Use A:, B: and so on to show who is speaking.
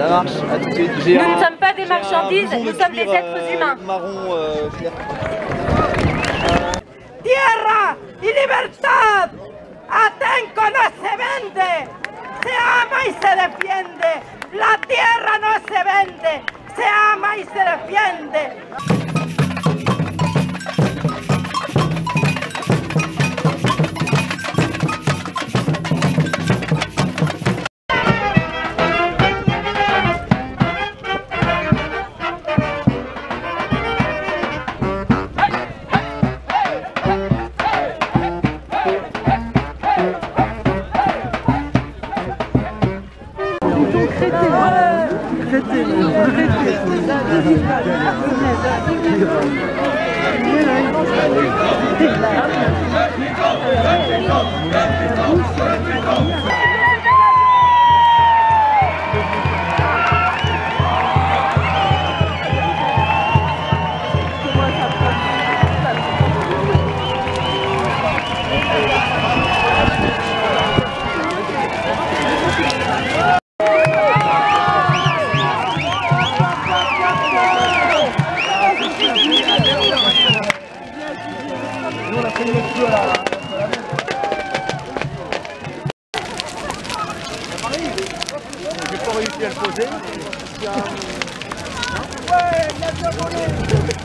A: Ça marche, à tout de suite.
B: Nous ne sommes pas des marchandises, nous sommes des êtres humains.
A: Marron euh.
C: Tierra y libertad. Atenco no se vende, se ama y se defiende. La tierra no se vende, se ama y se defiende. Thank you. J'ai pas réussi à le poser. Ouais, bien